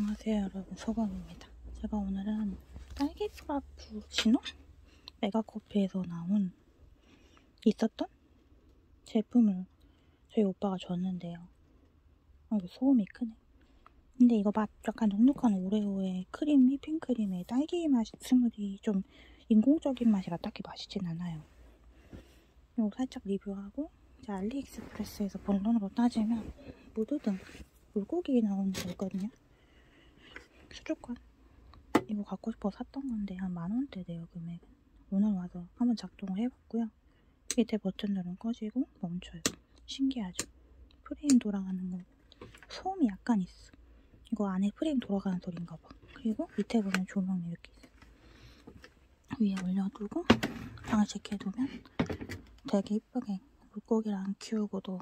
안녕하세요 여러분. 소감입니다. 제가 오늘은 딸기 프라푸치노 메가커피에서 나온 있었던 제품을 저희 오빠가 줬는데요. 어, 이거 소음이 크네. 근데 이거 맛 약간 눅눅한 오레오에 크림 휘핑크림에 딸기 맛 스물이 좀 인공적인 맛이라 딱히 맛있진 않아요. 이거 살짝 리뷰하고 이제 알리익스프레스에서 본론으로 따지면 무드 등 물고기 나오는 거 있거든요 수족관. 이거 갖고 싶어 샀던 건데 한 만원대 돼요 금액은. 오늘 와서 한번 작동을 해봤고요. 밑에 버튼 누르면 꺼지고 멈춰요. 신기하죠? 프레임 돌아가는 거. 소음이 약간 있어. 이거 안에 프레임 돌아가는 소리인가 봐. 그리고 밑에 보면 조명이 이렇게 있어. 위에 올려두고 장식해두면 되게 이쁘게 물고기랑 키우고도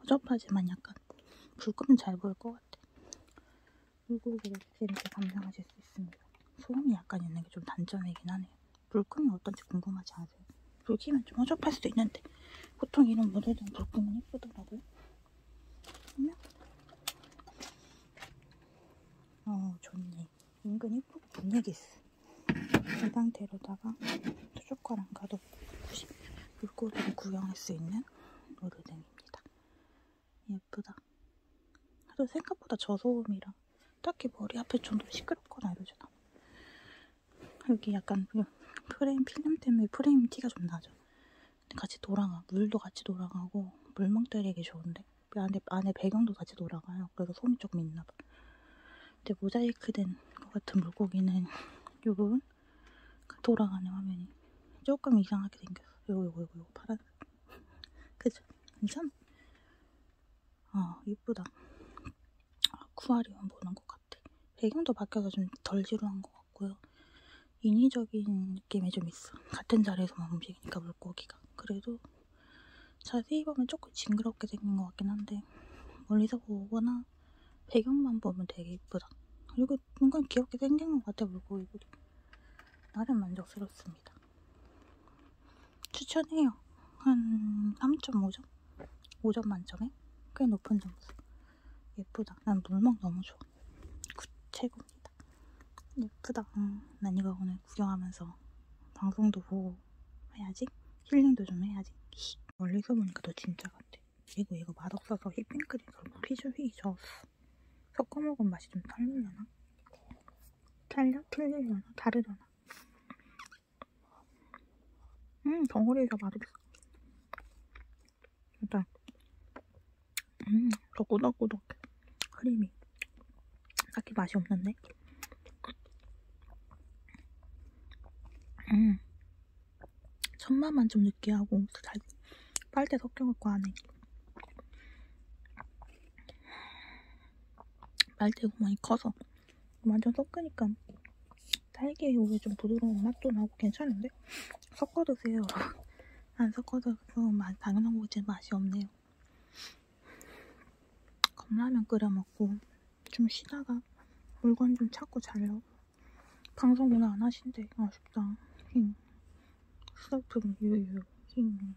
허접하지만 약간 불 끄면 잘 보일 것 같아 물고기를 이렇게 감상하실 수 있습니다. 소음이 약간 있는 게 좀 단점이긴 하네요. 불 끄면 어떤지 궁금하지 않으세요? 불 켜면 좀 허접할 수도 있는데 보통 이런 모델은 불 끄면 예쁘더라고요. 그러면 어 좋네. 은근 예쁘고 분위기 있어. 이 상태로다가 수족관안 가도 물고기를 구경할 수 있는 모델등입니다. 예쁘다. 그래도 생각보다 저소음이라 딱히 머리 앞에 정도 시끄럽거나 이러진 않아. 여기 약간 그 프레임 필름 때문에 프레임 티가 좀 나죠. 같이 돌아가. 물도 같이 돌아가고 물멍 때리기 좋은데 안에, 안에 배경도 같이 돌아가요. 그래서 소음이 조금 있나 봐. 근데 모자이크 된 것 같은 물고기는 이 부분 돌아가는 화면이 조금 이상하게 생겼어. 요거 요거 요거, 요거 파란 그죠? 괜찮아? 아 이쁘다. 아쿠아리움 보는 것 같아. 배경도 바뀌어서 좀 덜 지루한 것 같고요. 인위적인 느낌이 좀 있어. 같은 자리에서만 움직이니까 물고기가. 그래도 자세히 보면 조금 징그럽게 생긴 것 같긴 한데 멀리서 보거나 배경만 보면 되게 이쁘다. 그리고 뭔가 귀엽게 생긴 것 같아 물고기들이. 나름 만족스럽습니다. 추천해요. 한 3.5점? 5점 만점에 꽤 높은 점수. 예쁘다. 난 물멍 너무 좋아. good, 최고입니다. 예쁘다. 음, 난 이거 오늘 구경하면서 방송도 보고 해야지. 힐링도 좀 해야지. 히. 멀리서 보니까 더 진짜 같아. 이거 이거 맛없어서 휘핑크림 피쉬휘 저었어. 섞어 먹은 맛이 좀 틀리려나? 틀려? 틀리려나? 다르려나? 음, 덩어리가 맛없어. 일단 음, 더 꾸덕꾸덕해. 크림이. 딱히 맛이 없는데? 음. 첫맛만 좀 느끼하고, 잘, 빨대 섞여갖고 안에. 빨대 구멍이 커서. 완전 섞으니까 딸기 우유 좀 부드러운 맛도 나고 괜찮은데? 섞어 드세요. 안 섞어 서 맛, 당연한 거지 맛이 없네요. 컵라면 끓여 먹고 좀 쉬다가 물건 좀 찾고 자려고. 방송 오늘 안 하신대. 아쉽다. 힝. 스타트 유유. 힝.